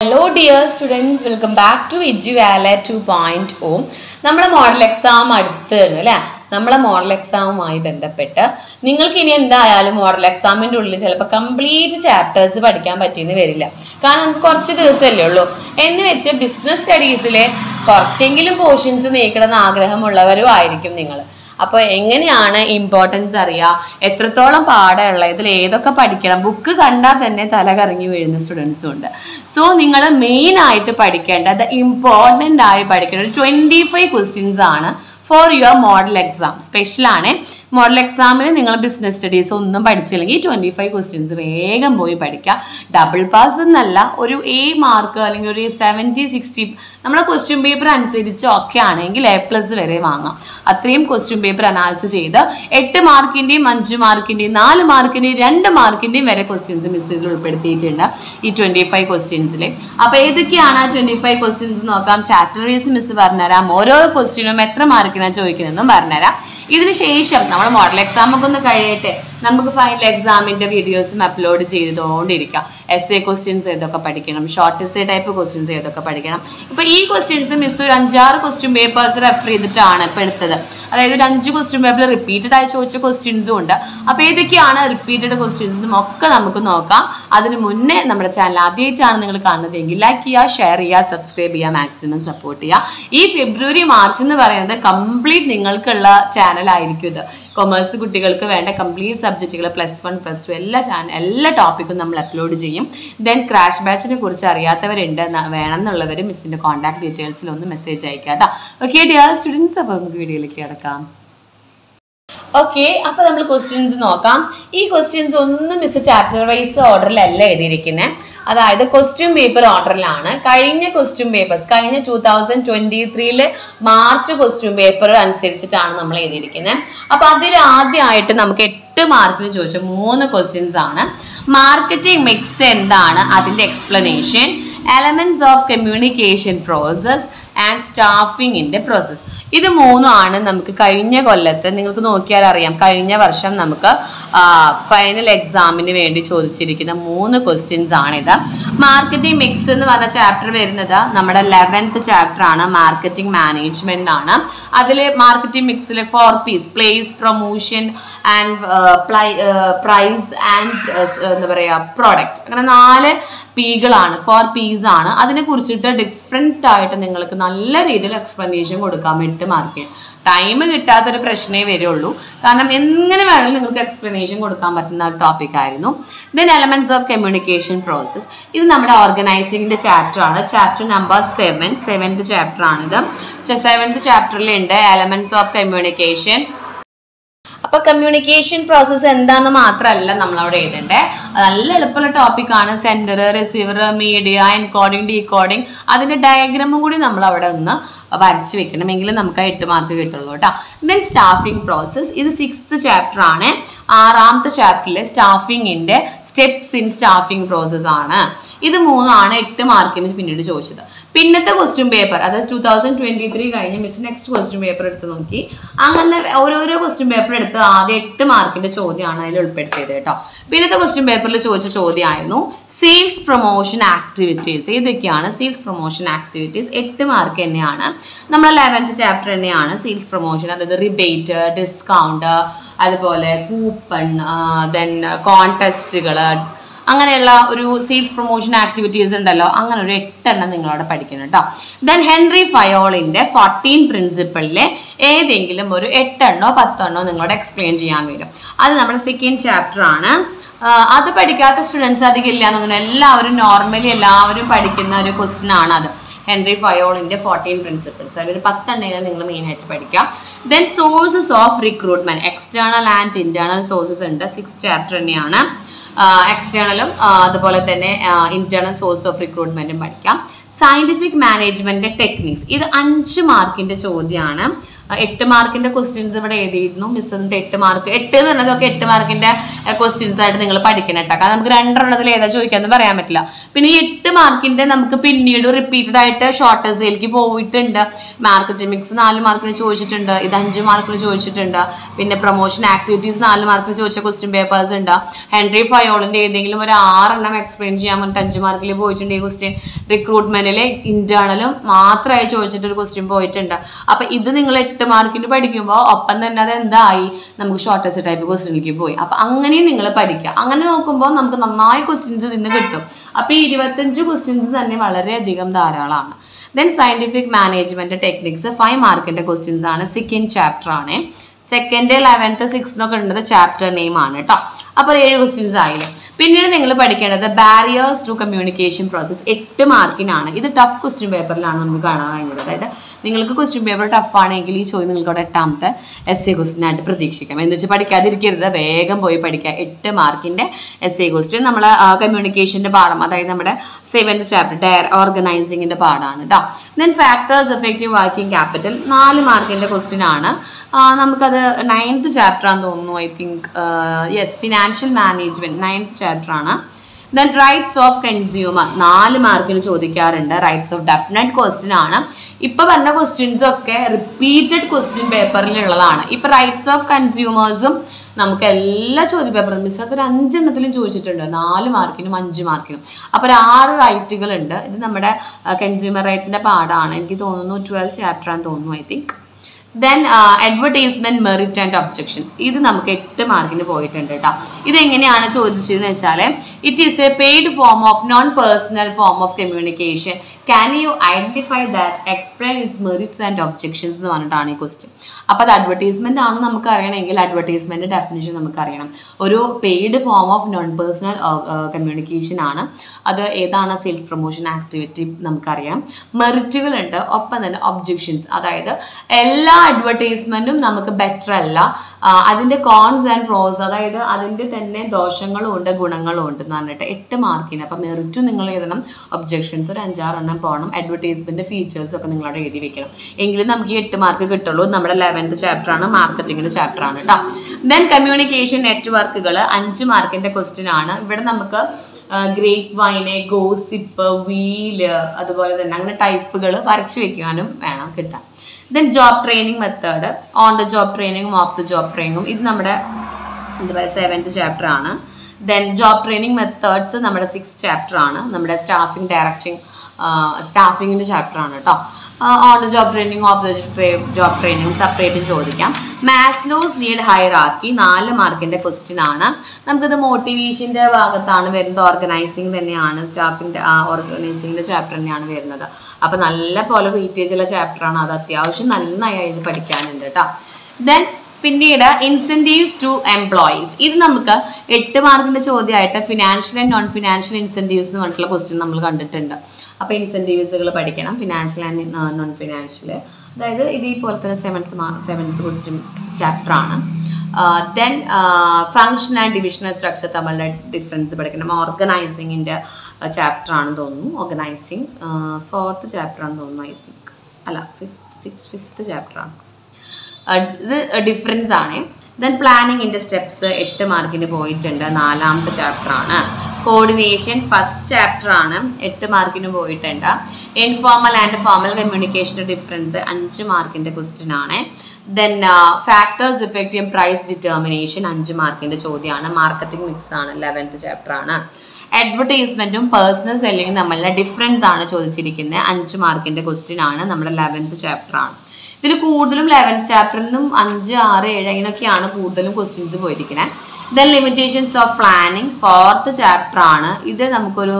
Hello dear students welcome back to എജു ആല two point ഓ നമ്മുടെ model exam അടുത്ത് വരുന്നു അല്ലേ? നമ്മളെ മോഡൽ എക്സാമുമായി ബന്ധപ്പെട്ട് നിങ്ങൾക്ക് ഇനി എന്തായാലും മോഡൽ എക്സാമിന്റെ ഉള്ളിൽ ചിലപ്പോൾ കംപ്ലീറ്റ് ചാപ്റ്റേഴ്സ് പഠിക്കാൻ പറ്റിയെന്ന് വരില്ല. കാരണം നമുക്ക് കുറച്ച് ദിവസമല്ലേ ഉള്ളൂ. എന്ന് വെച്ച് ബിസിനസ് സ്റ്റഡീസിലെ കുറച്ചെങ്കിലും പോർഷൻസ് നീക്കണമെന്ന് ആഗ്രഹമുള്ളവരും ആയിരിക്കും നിങ്ങൾ. അപ്പോൾ എങ്ങനെയാണ് ഇമ്പോർട്ടൻസ് അറിയുക എത്രത്തോളം പാടമുള്ള ഇതിൽ ഏതൊക്കെ പഠിക്കണം? ബുക്ക് കണ്ടാൽ തന്നെ തല കറങ്ങി വീഴുന്ന സ്റ്റുഡൻസും ഉണ്ട്. സോ നിങ്ങൾ മെയിൻ ആയിട്ട് പഠിക്കേണ്ടത് ഇമ്പോർട്ടന്റ് ആയി പഠിക്കേണ്ട ട്വന്റി ഫൈവ് ക്വസ്റ്റ്യൻസ് ആണ് ഫോർ യുവർ മോഡൽ എക്സാം സ്പെഷ്യലാണ് മോഡൽ എക്സാമിന് നിങ്ങൾ ബിസിനസ് സ്റ്റഡീസ് ഒന്നും പഠിച്ചില്ലെങ്കിൽ ട്വന്റി ഫൈവ് ക്വസ്റ്റ്യൻസ് വേഗം പോയി പഠിക്കുക. ഡബിൾ പാസ് എന്നല്ല ഒരു എ മാർക്ക് അല്ലെങ്കിൽ ഒരു സെവന്റി സിക്സ്റ്റി നമ്മളെ ക്വസ്റ്റ്യൻ പേപ്പർ അനുസരിച്ച് ഒക്കെ ആണെങ്കിൽ എ പ്ലസ് വരെ വാങ്ങാം. അത്രയും ക്വസ്റ്റ്യൻ പേപ്പർ അനാലിസിസ് ചെയ്ത് എട്ട് മാർക്കിന്റെയും അഞ്ച് മാർക്കിന്റെയും നാല് മാർക്കിന്റെയും രണ്ട് മാർക്കിന്റെയും വരെ ക്വസ്റ്റ്യൻസ് മിസ് ചെയ്ത് ഉൾപ്പെടുത്തിയിട്ടുണ്ട് ഈ ട്വന്റി ഫൈവ് ക്വസ്റ്റ്യൻസിൽ അപ്പോൾ ഏതൊക്കെയാണ് ആ ഫൈവ് ക്വസ്റ്റ്യൻസ് നോക്കാം. ചാപ്റ്റർ മിസ് പറഞ്ഞുതരാം. ഓരോ ക്വസ്റ്റ്യനും എത്ര മാർക്കിനാണ് ചോദിക്കുന്നതെന്നും പറഞ്ഞുതരാം. ഇതിന് ശേഷം നമ്മൾ മോഡൽ എക്സാം ഒക്കെ ഒന്ന് കഴിയട്ടെ. നമുക്ക് ഫൈനൽ എക്സാമിന്റെ വീഡിയോസും അപ്ലോഡ് ചെയ്തുകൊണ്ടിരിക്കാം. എസ് എ ക്വസ്റ്റ്യൻസ് ഏതൊക്കെ പഠിക്കണം? Short S A type questions ഏതൊക്കെ പഠിക്കണം? ഇപ്പൊ ഈ ക്വസ്റ്റ്യൻസ് മിസ് ഒരു അഞ്ചാറ് ക്വസ്റ്റ്യൻ പേപ്പേഴ്സ് റെഫർ ചെയ്തിട്ടാണ് ഇപ്പൊ എടുത്തത്. അതായത് ഒരു അഞ്ച് ക്വസ്റ്റ്യൻ പേപ്പർ റിപ്പീറ്റഡ് ആയി ചോദിച്ച ക്വസ്റ്റ്യൻസും ഉണ്ട്. അപ്പോൾ ഏതൊക്കെയാണ് റിപ്പീറ്റഡ് ക്വസ്റ്റ്യൻസും ഒക്കെ നമുക്ക് നോക്കാം. അതിന് മുന്നേ നമ്മുടെ ചാനൽ ആദ്യമായിട്ടാണ് നിങ്ങൾ കാണുന്നതെങ്കിൽ ലൈക്ക് ചെയ്യുക ഷെയർ ചെയ്യുക സബ്സ്ക്രൈബ് ചെയ്യുക മാക്സിമം സപ്പോർട്ട് ചെയ്യുക. ഈ ഫെബ്രുവരി മാർച്ച് എന്ന് പറയുന്നത് കംപ്ലീറ്റ് നിങ്ങൾക്കുള്ള ചാനലായിരിക്കും ഇത്. കൊമേഴ്സ് കുട്ടികൾക്ക് വേണ്ട കംപ്ലീറ്റ് സബ്ജക്റ്റുകൾ പ്ലസ് വൺ പ്ലസ് ടു എല്ലാ ചാനൽ എല്ലാ ടോപ്പിക്കും നമ്മൾ അപ്ലോഡ് ചെയ്യും. ദെൻ ക്രാഷ് ബാച്ചിനെ കുറിച്ച് അറിയാത്തവരുണ്ട് വേണം വേണമെന്നുള്ളവർ മിസ്സിന്റെ കോൺടാക്ട് ഡീറ്റെയിൽസിൽ ഒന്ന് മെസ്സേജ് അയക്കാം കേട്ടോ ഓക്കെ ഡിയർ സ്റ്റുഡൻസ് അപ്പോൾ നമുക്ക് വീഡിയോയിലേക്ക് കിടക്കാം. ഓക്കെ അപ്പൊ നമ്മൾ ക്വസ്റ്റ്യൻസ് നോക്കാം. ഈ ക്വസ്റ്റ്യൻസ് ഒന്നും മിസ് ചാപ്റ്റർ വൈസ് ഓർഡറിലല്ല എഴുതിയിരിക്കുന്നത് അതായത് ക്വസ്റ്റ്യൻ പേപ്പർ ഓർഡറിലാണ് കഴിഞ്ഞ ക്വസ്റ്റ്യൻ പേപ്പേഴ്സ് കഴിഞ്ഞ ടൂ തൗസൻഡ് ട്വന്റി ത്രീയിൽ മാർച്ച് ക്വസ്റ്റ്യൻ പേപ്പർ അനുസരിച്ചിട്ടാണ് നമ്മൾ എഴുതിയിരിക്കുന്നത് അപ്പൊ അതിൽ ആദ്യമായിട്ട് നമുക്ക് എട്ട് മാർക്കിന് ചോദിച്ച മൂന്ന് ക്വസ്റ്റ്യൻസ് ആണ്. മാർക്കറ്റിംഗ് മിക്സ് എന്താണ് അതിന്റെ explanation elements of communication process and സ്റ്റാഫിംഗിന്റെ process ഇത് മൂന്നുമാണ് നമുക്ക് കഴിഞ്ഞ കൊല്ലത്ത് നിങ്ങൾക്ക് നോക്കിയാൽ അറിയാം. കഴിഞ്ഞ വർഷം നമുക്ക് ഫൈനൽ എക്സാമിന് വേണ്ടി ചോദിച്ചിരിക്കുന്ന മൂന്ന് ക്വസ്റ്റ്യൻസ് ആണിത്. മാർക്കറ്റിംഗ് മിക്സ് എന്ന് പറഞ്ഞ ചാപ്റ്റർ വരുന്നത് നമ്മുടെ ലെവൻത്ത് ചാപ്റ്റർ ആണ്. മാർക്കറ്റിംഗ് മാനേജ്മെന്റ് ആണ്. അതിൽ marketing മിക്സിലെ four Ps place promotion and price and എന്താ പറയുക പ്രോഡക്റ്റ് അങ്ങനെ നാല് പീകളാണ് ഫോർ പീസ് ആണ്. അതിനെ കുറിച്ചിട്ട് ഡിഫറെന്റ് ആയിട്ട് നിങ്ങൾക്ക് നല്ല രീതിയിൽ എക്സ്പ്ലനേഷൻ കൊടുക്കാൻ വേണ്ടിയിട്ട് മാർക്ക് ടൈം കിട്ടാത്തൊരു പ്രശ്നമേ വരുള്ളൂ. കാരണം എങ്ങനെ വേണമെങ്കിലും നിങ്ങൾക്ക് എക്സ്പ്ലനേഷൻ കൊടുക്കാൻ പറ്റുന്ന ടോപ്പിക് ആയിരുന്നു. Then elements of communication process ഇത് നമ്മുടെ ഓർഗനൈസിംഗിന്റെ ചാപ്റ്റർ ആണ്. Chapter number seven seventh chapter ആണിത്. സെവൻത് ചാപ്റ്ററിലുണ്ട് എലമെന്റ്സ് ഓഫ് കമ്മ്യൂണിക്കേഷൻ അപ്പൊ കമ്മ്യൂണിക്കേഷൻ പ്രോസസ്സ് എന്താന്ന് മാത്രമല്ല നമ്മൾ അവിടെ എഴുതണ്ടേ നല്ല എളുപ്പമുള്ള ടോപ്പിക് ആണ്. Sender receiver media encoding decoding അതിന്റെ ഡയഗ്രാമും കൂടി നമ്മൾ അവിടെ ഒന്ന് വരച്ച് വെക്കണമെങ്കിൽ നമുക്ക് എട്ട് മാർക്ക് കിട്ടുള്ളൂ കേട്ടോ. ദെൻ സ്റ്റാഫിംഗ് പ്രോസസ്സ് ഇത് സിക്സ്ത് ചാപ്റ്റർ ആണ്. ആറാമത്തെ ചാപ്റ്ററിലെ സ്റ്റാഫിങ്ങിന്റെ സ്റ്റെപ്സ് ഇൻ സ്റ്റാഫിംഗ് പ്രോസസ്സ് ആണ്. ഇത് മൂന്നാണ് എട്ട് മാർക്കിന് പിന്നീട് ചോദിച്ചത്. പിന്നത്തെ ക്വസ്റ്റ്യൻ പേപ്പർ അതായത് ടൂ തൗസൻഡ് ട്വന്റി ത്രീ കഴിഞ്ഞ് മിസ് നെക്സ്റ്റ് ക്വസ്റ്റ്യൻ പേപ്പർ എടുത്ത് നോക്കി. അങ്ങനെ ഓരോരോ ക്വസ്റ്റ്യൻ പേപ്പർ എടുത്ത് ആദ്യം എട്ട് മാർക്കിന്റെ ചോദ്യമാണ് അതിൽ ഉൾപ്പെടുത്തിയത് കേട്ടോ. പിന്നത്തെ ക്വസ്റ്റ്യൻ പേപ്പറിൽ ചോദിച്ച ചോദ്യമായിരുന്നു സെയിൽസ് പ്രൊമോഷൻ ആക്ടിവിറ്റീസ് ഏതൊക്കെയാണ് സെയിൽസ് പ്രൊമോഷൻ ആക്ടിവിറ്റീസ് എട്ട് മാർക്ക് തന്നെയാണ്. നമ്മുടെ ലെവൻത്ത് ചാപ്റ്റർ തന്നെയാണ് സെയിൽസ് പ്രൊമോഷൻ അതായത് റിബേറ്റ് ഡിസ്കൗണ്ട് അതുപോലെ കൂപ്പൺ ദെൻ കോൺടെസ്റ്റുകൾ അങ്ങനെയുള്ള ഒരു സെയിൽസ് പ്രൊമോഷൻ ആക്ടിവിറ്റീസ് ഉണ്ടല്ലോ. അങ്ങനെ ഒരു എട്ടെണ്ണം നിങ്ങളവിടെ പഠിക്കണം കേട്ടോ ദെൻ ഹെൻറി ഫയോളിന്റെ ഫോർട്ടീൻ പ്രിൻസിപ്പിളിലെ ഏതെങ്കിലും ഒരു എട്ടെണ്ണോ പത്തെണ്ണോ നിങ്ങളോട് എക്സ്പ്ലെയിൻ ചെയ്യാൻ വരും. അത് നമ്മുടെ സെക്കൻഡ് ചാപ്റ്റർ ആണ്. അത് പഠിക്കാത്ത സ്റ്റുഡൻസ് അധികം ഇല്ല എന്ന് എല്ലാവരും നോർമലി എല്ലാവരും പഠിക്കുന്ന ഒരു ക്വസ്റ്റ്യൻ ആണ് അത്. ഹെൻറി ഫയോളിന്റെ ഫോർട്ടീൻ പ്രിൻസിപ്പിൾസ് അതിൽ പത്തെണ്ണയിലും നിങ്ങൾ മെയിൻ ആയിട്ട് പഠിക്കാം. Then sources of recruitment external and internal sources ഉണ്ട്. സിക്സ് ചാപ്റ്റർ തന്നെയാണ്. എക്സ്റ്റേണലും അതുപോലെ തന്നെ ഇന്റേണൽ സോഴ്സ് ഓഫ് റിക്രൂട്ട്മെന്റും പഠിക്കാം. സയന്റിഫിക് മാനേജ്മെന്റ് ടെക്നിക്സ് ഇത് അഞ്ച് മാർക്കിന്റെ ചോദ്യമാണ് എട്ട് മാർക്കിന്റെ ക്വസ്റ്റ്യൻസ് ഇവിടെ എഴുതിയിരുന്നു. മിസ് എന്നിട്ട് എട്ട് മാർക്ക് എട്ട് എന്ന് പറഞ്ഞതൊക്കെ എട്ട് മാർക്കിന്റെ ക്വസ്റ്റ്യൻസ് ആയിട്ട് നിങ്ങൾ പഠിക്കണം കേട്ടോ കാരണം നമുക്ക് രണ്ടെണ്ണത്തിൽ ഏതാ ചോദിക്കാന്ന് പറയാൻ പറ്റില്ല. പിന്നെ ഈ എട്ട് മാർക്കിന്റെ നമുക്ക് പിന്നീട് റിപ്പീറ്റഡ് ആയിട്ട് ഷോർട്ട് എസ്സേയിലേക്ക് പോയിട്ടുണ്ട്. മാർക്കറ്റമിക്സ് നാല് മാർക്കിന് ചോദിച്ചിട്ടുണ്ട്. ഇത് അഞ്ച് മാർക്കിന് ചോദിച്ചിട്ടുണ്ട്. പിന്നെ പ്രൊമോഷൻ ആക്ടിവിറ്റീസ് നാല് മാർക്കിന് ചോദിച്ച ക്വസ്റ്റ്യൻ പേപ്പേഴ്സ് ഉണ്ട്. ഹെൻറി ഫയോളിന്റെ ഏതെങ്കിലും ഒരു ആറെണ്ണം എക്സ്പ്ലെയിൻ ചെയ്യാൻ പറഞ്ഞിട്ട് അഞ്ച് മാർക്കിൽ പോയിട്ടുണ്ട് ഈ ക്വസ്റ്റ്യൻ റിക്രൂട്ട്മെന്റിലെ ഇന്റേണലും മാത്രമായി ചോദിച്ചിട്ട് ഒരു ക്വസ്റ്റ്യൻ പോയിട്ടുണ്ട്. അപ്പൊ ഇത് നിങ്ങൾ മാർക്കിന് പഠിക്കുമ്പോൾ ഒപ്പം തന്നെ അത് എന്തായി? നമുക്ക് ഷോർട്ടസ്റ്റ് ടൈപ്പ് ക്വസ്റ്റ്യനിലേക്ക് പോയി. അപ്പൊ അങ്ങനെയും നിങ്ങൾ പഠിക്കുക. അങ്ങനെ നോക്കുമ്പോൾ നമുക്ക് നന്നായി ക്വസ്റ്റ്യൻസ് നിന്ന് കിട്ടും. അപ്പൊ ഈ ഇരുപത്തഞ്ച് ക്വസ്റ്റ്യൻസ് തന്നെ വളരെയധികം ധാരാളമാണ്. Then scientific management techniques five മാർക്കിന്റെ ക്വസ്റ്റ്യൻസ് ആണ്. സെക്കൻഡ് ചാപ്റ്റർ ആണ്. സെക്കൻഡ് ലെവൻത്ത് സിക്സ് എന്നൊക്കെ ഉള്ളത് ചാപ്റ്റർ നെയിം ആണ് കേട്ടോ അപ്പോൾ ഏഴ് ക്വസ്റ്റ്യൻസ് ആയില്ലേ? പിന്നീട് നിങ്ങൾ പഠിക്കേണ്ടത് ബാരിയേഴ്സ് ടു കമ്മ്യൂണിക്കേഷൻ പ്രോസസ്സ് എട്ട് മാർക്കിനാണ്. ഇത് ടഫ് ക്വസ്റ്റ്യൻ പേപ്പറിലാണ് നമുക്ക് കാണാൻ കഴിഞ്ഞത്. അതായത് നിങ്ങൾക്ക് ക്വസ്റ്റ്യൻ പേപ്പർ ടഫ് ആണെങ്കിൽ ഈ ചോദ്യം നിങ്ങൾക്ക് അവിടെ എട്ടാമത്തെ എസ് എ ക്വസ്റ്റ്യൻ പ്രതീക്ഷിക്കാം. എന്ന് വെച്ചാൽ പഠിക്കാതിരിക്കരുത്. വേഗം പോയി പഠിക്കുക. എട്ട് മാർക്കിന്റെ എസ് എ ക്വസ്റ്റ്യൻ നമ്മൾ കമ്മ്യൂണിക്കേഷന്റെ പാഠം അതായത് നമ്മുടെ സെവൻത് ചാപ്റ്റർ ഡയർ ഓർഗനൈസിങ്ങിന്റെ പാഠമാണ് കേട്ടോ then factors effective working capital നാല് മാർക്കിന്റെ ക്വസ്റ്റ്യൻ ആണ്. നമുക്കത് നയൻത്ത് ചാപ്റ്റർ ആണെന്ന് തോന്നുന്നു I think yes financial management ninth chapter ആണ്. ദെൻ റൈറ്റ്സ് ഓഫ് കൺസ്യൂമർ നാല് മാർക്കിന് ചോദിക്കാറുണ്ട്. റൈറ്റ്സ് ഓഫ് ഡെഫിനറ്റ് ക്വസ്റ്റ്യൻ ആണ്. ഇപ്പൊ പറഞ്ഞ ക്വസ്റ്റ്യൻസ് ഒക്കെ റിപ്പീറ്റഡ് ക്വസ്റ്റ്യൻ പേപ്പറിലുള്ളതാണ് ഇപ്പൊ റൈറ്റ്സ് ഓഫ് കൺസ്യൂമേഴ്സും നമുക്ക് എല്ലാ ചോദ്യ പേപ്പറും മിസ് ഒരു അഞ്ചെണ്ണത്തിലും ചോദിച്ചിട്ടുണ്ട്. നാല് മാർക്കിനും അഞ്ച് മാർക്കിനും അപ്പോൾ ഒരു ആറ് റൈറ്റുകൾ ഉണ്ട്. ഇത് നമ്മുടെ കൺസ്യൂമർ റൈറ്റിന്റെ പാടാണ് എനിക്ക് തോന്നുന്നു ട്വൽവ് ചാപ്റ്റർ ആണെന്ന് തോന്നുന്നു I think then advertisement merit and objection ഇത് നമുക്ക് എട്ട് മാർക്കിന് പോയിട്ടുണ്ട് കേട്ടോ ഇതെങ്ങനെയാണ് ചോദിച്ചതെന്ന് വെച്ചാൽ it is a paid form of non personal form of communication can you identify that explain its merits and objections എന്ന് പറഞ്ഞിട്ടാണ് ഈ ക്വസ്റ്റ്യൻ അപ്പോൾ അത് അഡ്വർടൈസ്മെന്റ് ആണ് നമുക്ക് അറിയണമെങ്കിൽ അഡ്വർടൈസ്മെന്റ് ഡെഫിനേഷൻ നമുക്ക് അറിയണം ഒരു paid form of non personal communication ആണ്. അത് ഏതാണ്? സെയിൽസ് പ്രൊമോഷൻ ആക്ടിവിറ്റി നമുക്കറിയാം മെറിറ്റുകൾ ഉണ്ട് ഒപ്പം തന്നെ ഒബ്ജെക്ഷൻസ് അതായത് എല്ലാ അഡ്വർടൈസ്മെന്റും നമുക്ക് ബെറ്റർ അല്ല. അതിന്റെ കോൺസ് ആൻഡ് പ്രോസ് അതായത് അതിന്റെ തന്നെ ദോഷങ്ങളും ഉണ്ട് ഗുണങ്ങളും ഉണ്ട് എന്ന് പറഞ്ഞിട്ട് എട്ട് മാർക്കിന് അപ്പം മെറിറ്റ് നിങ്ങൾ എഴുതണം. ഒബ്ജെക്ഷൻസ് ഒരു അഞ്ചാറെണ്ണം പോകണം ഫീച്ചേഴ്സ് ഒക്കെ നിങ്ങളവിടെ എഴുതി വെക്കണം. എങ്കിലും നമുക്ക് ഈ എട്ട് മാർക്ക് കിട്ടുള്ളൂ. നമ്മുടെ ലെവൻത്ത് ചാപ്റ്റർ ആണ് മാർക്കറ്റിംഗിന്റെ ചാപ്റ്റർ ആണ് കേട്ടോ ദെൻ കമ്മ്യൂണിക്കേഷൻ നെറ്റ്വർക്കുകൾ അഞ്ച് മാർക്കിന്റെ ക്വസ്റ്റ്യൻ ആണ്. ഇവിടെ നമുക്ക് ഗ്രേറ്റ് വൈന് ഗോസിപ്പ് വീൽ അതുപോലെ തന്നെ അങ്ങനെ ടൈപ്പുകൾ വരച്ചു വെക്കാനും വേണം കിട്ടാൻ. Then job training method on the job ട്രെയിനിങ്ങും ഓഫ് ദ ജോബ് ട്രെയിനിങ്ങും ഇത് നമ്മുടെ എന്താ പറയുക സെവൻത്ത് ചാപ്റ്റർ ആണ്. ദെൻ ജോബ് ട്രെയിനിങ് മെത്തേഡ്സ് നമ്മുടെ സിക്സ് ചാപ്റ്റർ ആണ്. നമ്മുടെ സ്റ്റാഫിംഗ് ഡയറക്റ്റിംഗ് സ്റ്റാഫിങ്ങിന്റെ ചാപ്റ്റർ ആണ് കേട്ടോ on the job training off the job training സെപ്പറേറ്റും ചോദിക്കാം. മാസ്ലോസ് നീഡ് ഹൈറാക്കി നാല് മാർക്കിന്റെ ക്വസ്റ്റ്യൻ ആണ്. നമുക്കിത് മോട്ടിവേഷന്റെ ഭാഗത്താണ് വരുന്നത്. ഓർഗനൈസിങ് തന്നെയാണ്. സ്റ്റാഫിന്റെ ഓർഗനൈസിങ്ങിന്റെ ചാപ്റ്റർ തന്നെയാണ് വരുന്നത്. അപ്പോൾ നല്ല പോലെ വെയിറ്റേജ് ഉള്ള ചാപ്റ്ററാണ് അത് അത്യാവശ്യം നന്നായി അതിൽ പഠിക്കാനുണ്ട് കേട്ടോ ദെൻ പിന്നീട് ഇൻസെന്റീവ്സ് ടു എംപ്ലോയീസ് ഇത് നമുക്ക് എട്ട് മാർക്കിന്റെ ചോദ്യമായിട്ട് financial and non financial incentives എന്ന് പറഞ്ഞിട്ടുള്ള ക്വസ്റ്റ്യൻ നമ്മൾ കണ്ടിട്ടുണ്ട്. അപ്പോൾ ഇൻസെന്റീവ്സുകൾ പഠിക്കണം ഫിനാൻഷ്യൽ ആൻഡ് നോൺ ഫിനാൻഷ്യൽ അതായത് ഇതേപോലെ തന്നെ സെവൻത്ത് സെവൻത്ത് ക്വസ്റ്റ്യൻ ചാപ്റ്റർ ആണ്. Then function and divisional structure തമ്മിലുള്ള ഡിഫറൻസ് പഠിക്കണം. ഓർഗനൈസിങ്ങിന്റെ ചാപ്റ്റർ ആണെന്ന് തോന്നുന്നു. ഓർഗനൈസിങ് ഫോർത്ത് ചാപ്റ്റർ ആണെന്ന് തോന്നുന്നു ഐ തിങ്ക് അല്ല ഫിഫ്ത്ത് സിക്സ് ഫിഫ്ത്ത് ചാപ്റ്റർ ആണ്. ഇത് ഡിഫറൻസ് ആണ്. ദെൻ പ്ലാനിങ്ങിന്റെ സ്റ്റെപ്സ് എട്ട് മാർക്കിന് പോയിട്ടുണ്ട്. നാലാമത്തെ ചാപ്റ്റർ ആണ്. കോർഡിനേഷൻ ഫസ്റ്റ് ചാപ്റ്റർ ആണ്. എട്ട് മാർക്കിന് പോയിട്ടുണ്ട്. ഇൻഫോർമൽ ആൻഡ് ഫോർമൽ കമ്മ്യൂണിക്കേഷന്റെ ഡിഫറൻസ് അഞ്ച് മാർക്കിന്റെ ക്വസ്റ്റ്യൻ ആണ്. Then factors effective price determination അഞ്ച് മാർക്കിന്റെ ചോദ്യമാണ്. മാർക്കറ്റിംഗ് മിക്സ് ആണ് ലെവൻത്ത് ചാപ്റ്റർ ആണ്. അഡ്വർടൈസ്മെന്റും പേഴ്സണൽ സെല്ലിങ്ങും തമ്മിലുള്ള ഡിഫറൻസ് ആണ് ചോദിച്ചിരിക്കുന്നത് അഞ്ച് മാർക്കിന്റെ ക്വസ്റ്റ്യൻ ആണ് നമ്മുടെ ലെവൻത്ത് ചാപ്റ്റർ ആണ്. ഇതിൽ കൂടുതലും ലെവൻത്ത് ചാപ്റ്ററിൽ നിന്നും അഞ്ച് ആറ് ഏഴ് അങ്ങനെയൊക്കെയാണ് കൂടുതലും ക്വസ്റ്റ്യൻസ് പോയിരിക്കുന്നത് then limitations of planning fourth chapter ആണ്. ഇത് നമുക്കൊരു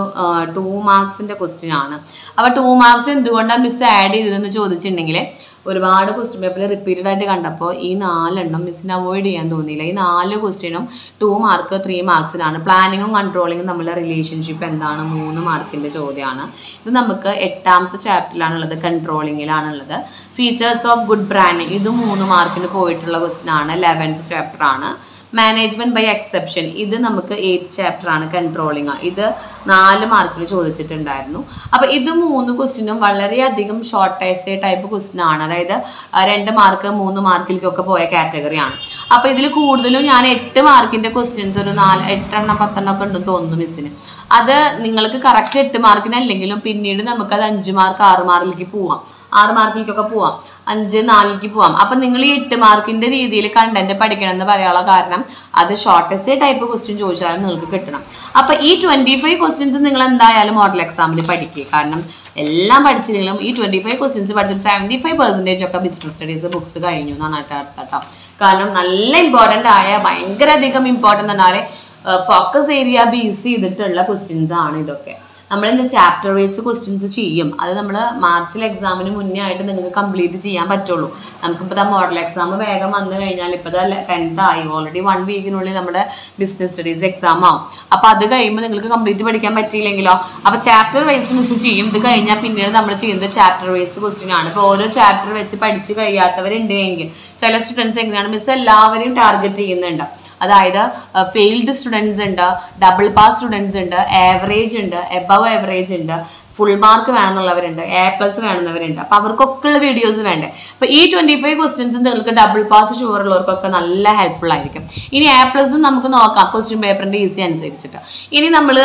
ടു മാർക്സിന്റെ ക്വസ്റ്റ്യൻ ആണ്. അപ്പോൾ ടു മാർക്സ് എന്തുകൊണ്ടാണ് മിസ് ആഡ് ചെയ്തതെന്ന് ചോദിച്ചിട്ടുണ്ടെങ്കിൽ ഒരുപാട് ക്വസ്റ്റ്യൻ പേപ്പറിൽ റിപ്പീറ്റഡ് ആയിട്ട് കണ്ടപ്പോൾ ഈ നാലെണ്ണം മിസ്സിന് അവോയ്ഡ് ചെയ്യാൻ തോന്നിയില്ല. ഈ നാല് ക്വസ്റ്റ്യനും ടു മാർക്ക് ത്രീ മാർക്സിലാണ് പ്ലാനിങ്ങും കൺട്രോളിങ്ങും നമ്മളെ റിലേഷൻഷിപ്പ് എന്താണ്? മൂന്ന് മാർക്കിന്റെ ചോദ്യമാണ് ഇത് നമുക്ക് എട്ടാമത്തെ ചാപ്റ്ററിലാണുള്ളത് കൺട്രോളിങ്ങിലാണുള്ളത് ഫീച്ചേഴ്സ് ഓഫ് ഗുഡ് ബ്രാൻഡിങ് ഇത് മൂന്ന് മാർക്കിന് പോയിട്ടുള്ള ക്വസ്റ്റ്യൻ ആണ്. ലെവൻത്ത് ചാപ്റ്റർ ആണ്. മാനേജ്മെന്റ് ബൈ എക്സെപ്ഷൻ ഇത് നമുക്ക് എയ്റ്റ് ചാപ്റ്റർ ആണ് കൺട്രോളിങ് ഇത് നാല് മാർക്കിൽ ചോദിച്ചിട്ടുണ്ടായിരുന്നു. അപ്പൊ ഇത് മൂന്ന് ക്വസ്റ്റിനും വളരെയധികം ഷോർട്ട് എസ്സേ ടൈപ്പ് ക്വസ്റ്റ്യൻ ആണ്. അതായത് രണ്ട് മാർക്ക് മൂന്ന് മാർക്കിലേക്കൊക്കെ പോയ കാറ്റഗറിയാണ് അപ്പൊ ഇതിൽ കൂടുതലും ഞാൻ എട്ട് മാർക്കിന്റെ ക്വസ്റ്റ്യൻസ് ഒരു നാല് എട്ടെണ്ണം പത്തെണ്ണം ഒക്കെ ഉണ്ടെന്ന് തോന്നുന്നു മിസ്സിന് അത് നിങ്ങൾക്ക് കറക്റ്റ് എട്ട് മാർക്കിന് അല്ലെങ്കിലും പിന്നീട് നമുക്ക് അത് അഞ്ച് മാർക്ക് ആറ് മാർക്കിലേക്ക് പോവാം. ആറ് മാർക്കിലേക്കൊക്കെ പോവാം. അഞ്ച് നാലിലേക്ക് പോവാം. അപ്പൊ നിങ്ങൾ ഈ എട്ട് മാർക്കിന്റെ രീതിയിൽ കണ്ടന്റ് പഠിക്കണം എന്ന് പറയാനുള്ള കാരണം അത് ഷോർട്ടസ്റ്റ് ടൈപ്പ് ക്വസ്റ്റ്യൻ ചോദിച്ചാലും നിങ്ങൾക്ക് കിട്ടണം. അപ്പൊ ഈ ട്വന്റി ഫൈവ് ക്വസ്റ്റ്യൻസ് നിങ്ങൾ എന്തായാലും മോഡൽ എക്സാമിന് പഠിക്കുക കാരണം എല്ലാം പഠിച്ചില്ലെങ്കിലും ഈ ട്വന്റി ഫൈവ് ക്വസ്റ്റ്യൻസ് പഠിച്ചിട്ട് സെവന്റി ഫൈവ് പെർസെന്റേജ് ഒക്കെ ബിസിനസ് സ്റ്റഡീസ് ബുക്സ് കഴിഞ്ഞു എന്നാണ് അർത്ഥം. കാരണം നല്ല ഇമ്പോർട്ടന്റ് ആയ ഭയങ്കര അധികം ഇമ്പോർട്ടന്റ് എന്നാലേ ഫോക്കസ് ഏരിയ ബേസ് ചെയ്തിട്ടുള്ള ക്വസ്റ്റ്യൻസ് ആണ് ഇതൊക്കെ. നമ്മളിന്ന് ചാപ്റ്റർ വൈസ് ക്വസ്റ്റ്യൻസ് ചെയ്യും. അത് നമ്മൾ മാർച്ചിൽ എക്സാമിന് മുന്നേ ആയിട്ട് നിങ്ങൾക്ക് കംപ്ലീറ്റ് ചെയ്യാൻ പറ്റുള്ളൂ. നമുക്കിപ്പോൾ ആ മോഡൽ എക്സാം വേഗം വന്നു കഴിഞ്ഞാൽ ഇപ്പോൾ ടെൻത്ത് ആയി ഓൾറെഡി വൺ വീക്കിനുള്ളിൽ നമ്മുടെ ബിസിനസ് സ്റ്റഡീസ് എക്സാം ആവും. അപ്പോൾ അത് കഴിയുമ്പോൾ നിങ്ങൾക്ക് കംപ്ലീറ്റ് പഠിക്കാൻ പറ്റിയില്ലെങ്കിലോ? അപ്പോൾ ചാപ്റ്റർ വൈസ് മിസ് ചെയ്യും. ഇത് കഴിഞ്ഞാൽ പിന്നീട് നമ്മൾ ചെയ്യുന്നത് ചാപ്റ്റർ വൈസ് ക്വസ്റ്റ്യൻ ആണ്. ഇപ്പോൾ ഓരോ ചാപ്റ്റർ വെച്ച് പഠിച്ച് കഴിയാത്തവരുണ്ട് എങ്കിൽ ചില സ്റ്റുഡൻസ് എങ്ങനെയാണ് മിസ് എല്ലാവരെയും ടാർഗറ്റ് ചെയ്യുന്നുണ്ട്. അതായത് ഫെയിൽഡ് സ്റ്റുഡൻസ് ഉണ്ട് ഡബിൾ പാസ് സ്റ്റുഡൻസ് ഉണ്ട് ആവറേജ് ഉണ്ട് എബവ് ആവറേജ് ഉണ്ട് ഫുൾ മാർക്ക് വേണമെന്നുള്ളവരുണ്ട് എ പ്ലസ് വേണമെന്നവരുണ്ട്. അപ്പൊ അവർക്കൊക്കെ ഉള്ള വീഡിയോസ് വേണ്ടേ? അപ്പൊ ഈ ട്വന്റി ഫൈവ് ക്വസ്റ്റ്യൻസ് നിങ്ങൾക്ക് ഡബിൾ പാസ് ഷുവർ ഉള്ളവർക്കൊക്കെ നല്ല ഹെൽപ്ഫുൾ ആയിരിക്കും. ഇനി എ പ്ലസും നമുക്ക് നോക്കാം ക്വസ്റ്റ്യൻ പേപ്പറിന്റെ ഈസി അനുസരിച്ചിട്ട്. ഇനി നമ്മൾ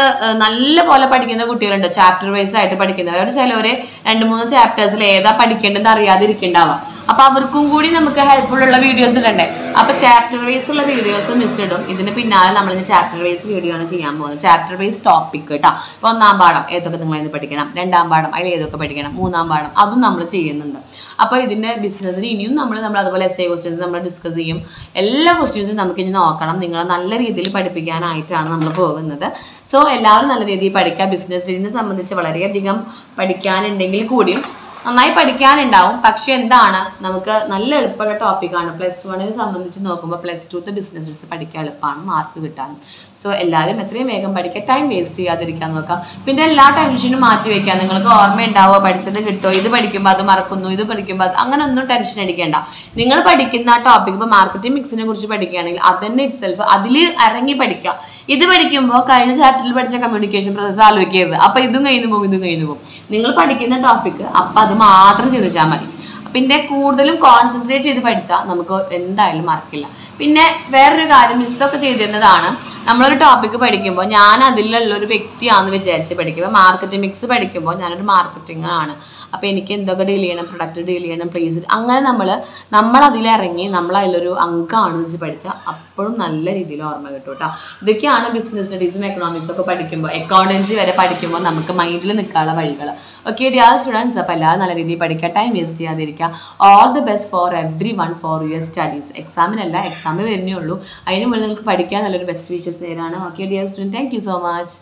നല്ല പോലെ പഠിക്കുന്ന കുട്ടികളുണ്ട് ചാപ്റ്റർ വൈസ് ആയിട്ട് പഠിക്കുന്നവർ ചിലവര് രണ്ട് മൂന്ന് ചാപ്റ്റേഴ്സിൽ ഏതാ പഠിക്കേണ്ടത് അറിയാതിരിക്കണ്ടാവാം അപ്പൊ അവർക്കും കൂടി നമുക്ക് ഹെൽപ്ഫുൾ ഉള്ള വീഡിയോസ് ഇടണ്ടേ? അപ്പോൾ ചാപ്റ്റർ വൈസ് ഉള്ള വീഡിയോസ് മിസ് ഇടും. ഇതിന് പിന്നാലെ നമ്മൾ ഇന്ന് ചാപ്റ്റർ വൈസ് വീഡിയോ ആണ് ചെയ്യാൻ പോകുന്നത്. ചാപ്റ്റർ വൈസ് ടോപ്പിക് കേട്ടോ. ഇപ്പൊ ഒന്നാം പാഠം ഏതൊക്കെ നിങ്ങൾ ഇന്ന് പഠിക്കണം? രണ്ടാം പാഠം അതിൽ ഏതൊക്കെ പഠിക്കണം? മൂന്നാം പാഠം അതും നമ്മൾ ചെയ്യുന്നുണ്ട്. അപ്പോൾ ഇതിന്റെ ബിസിനസ്സിന് ഇനിയും നമ്മൾ നമ്മൾ അതുപോലെ എസ് എ ക്വസ്റ്റ്യൻസ് നമ്മൾ ഡിസ്കസ് ചെയ്യും. എല്ലാ ക്വസ്റ്റ്യൻസും നമുക്ക് ഇനി നോക്കണം. നിങ്ങളെ നല്ല രീതിയിൽ പഠിപ്പിക്കാനായിട്ടാണ് നമ്മൾ പോകുന്നത്. സോ എല്ലാവരും നല്ല രീതിയിൽ പഠിക്കുക. ബിസിനസ് സ്റ്റഡീനെ സംബന്ധിച്ച് വളരെയധികം പഠിക്കാനുണ്ടെങ്കിൽ കൂടിയും നന്നായി പഠിക്കാനുണ്ടാവും. പക്ഷെ എന്താണ്? നമുക്ക് നല്ല എളുപ്പമുള്ള ടോപ്പിക്കാണ് പ്ലസ് വണ്ണിനെ സംബന്ധിച്ച് നോക്കുമ്പോൾ പ്ലസ് ടുത്തെ ബിസിനസ് പഠിക്കാൻ എളുപ്പമാണ്. മാർക്ക് കിട്ടാൻ. സോ എല്ലാവരും എത്രയും വേഗം പഠിക്കുക ടൈം വേസ്റ്റ് ചെയ്യാതിരിക്കാൻ നോക്കാം. പിന്നെ എല്ലാ ടെൻഷനും മാറ്റി വെക്കാം. നിങ്ങൾക്ക് ഓർമ്മ ഉണ്ടാവുക പഠിച്ചത് കിട്ടുമോ ഇത് പഠിക്കുമ്പോൾ അത് മറക്കുന്നു. ഇത് പഠിക്കുമ്പോൾ അത് അങ്ങനെ ഒന്നും ടെൻഷൻ അടിക്കേണ്ട. നിങ്ങൾ പഠിക്കുന്ന ടോപ്പിക് ഇപ്പോൾ മാർക്കറ്റിംഗ് മിക്സിനെ കുറിച്ച് പഠിക്കുകയാണെങ്കിൽ അതന്നെ ഇറ്റ് സെൽഫ് അതിൽ ഇറങ്ങി പഠിക്കുക ഇത് പഠിക്കുമ്പോൾ കഴിഞ്ഞ ചാപ്റ്ററിൽ പഠിച്ച കമ്മ്യൂണിക്കേഷൻ പ്രോസസ് ആലോചിക്കരുത്. അപ്പം ഇതും കഴിഞ്ഞു പോകും ഇതും കഴിഞ്ഞു പോകും. നിങ്ങൾ പഠിക്കുന്ന ടോപ്പിക് അപ്പം അത് മാത്രം ചിന്തിച്ചാൽ മതി. പിന്നെ കൂടുതലും കോൺസെൻട്രേറ്റ് ചെയ്ത് പഠിച്ചാൽ നമുക്ക് എന്തായാലും മറക്കില്ല. പിന്നെ വേറൊരു കാര്യം മിസ്സൊക്കെ ചെയ്തിരുന്നതാണ്. നമ്മളൊരു ടോപ്പിക്ക് പഠിക്കുമ്പോൾ ഞാൻ അതിലുള്ള ഒരു വ്യക്തിയാണെന്ന് വിചാരിച്ച് പഠിക്കുമ്പോൾ മാർക്കറ്റ് മിക്സ് പഠിക്കുമ്പോൾ ഞാനൊരു മാർക്കറ്റിംഗ് ആണ്. അപ്പോൾ എനിക്ക് എന്തൊക്കെ ഡീൽ ചെയ്യണം പ്രൊഡക്റ്റ് ഡീൽ ചെയ്യണം പ്ലേസ് അങ്ങനെ നമ്മൾ നമ്മൾ അതിലിറങ്ങി നമ്മൾ അതിലൊരു അംഗമാണെന്ന് വെച്ച് പഠിച്ചാൽ അപ്പോഴും നല്ല രീതിയിൽ ഓർമ്മ കിട്ടും കേട്ടോ. ഇതൊക്കെയാണ് ബിസിനസ് സ്റ്റഡീസും എക്കണോമിക്സും ഒക്കെ പഠിക്കുമ്പോൾ അക്കൗണ്ടൻസി വരെ പഠിക്കുമ്പോൾ നമുക്ക് മൈൻഡിൽ നിൽക്കാനുള്ള വഴികൾ ഓക്കെ ഡിയർ സ്റ്റുഡൻസ് അപ്പോൾ എല്ലാവരും നല്ല രീതിയിൽ പഠിക്കുക ടൈം വേസ്റ്റ് ചെയ്യാതിരിക്കുക all the best for everyone for your studies എക്സാമിനല്ല എക്സാമിന് വരുന്നേ ഉള്ളൂ. അതിന് മുന്നേ നിങ്ങൾക്ക് പഠിക്കാൻ നല്ലൊരു ബെസ്റ്റ് വിഷസ് നേരാണ്. Okay dear student thank you so much